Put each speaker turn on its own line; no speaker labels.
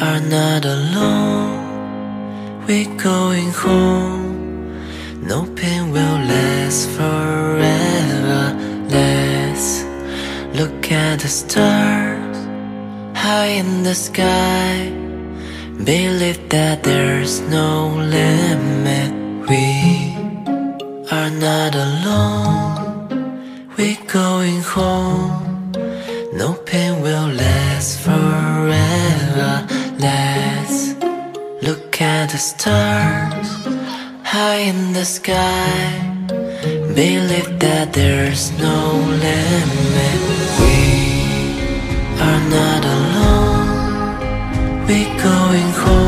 are not alone. We're going home. No pain will last forever. Let's look at the stars high in the sky. Believe that there's no limit. We are not alone. We're going home. No pain will last At the stars high in the sky. Believe that there's no limit. We are not alone. We're going home.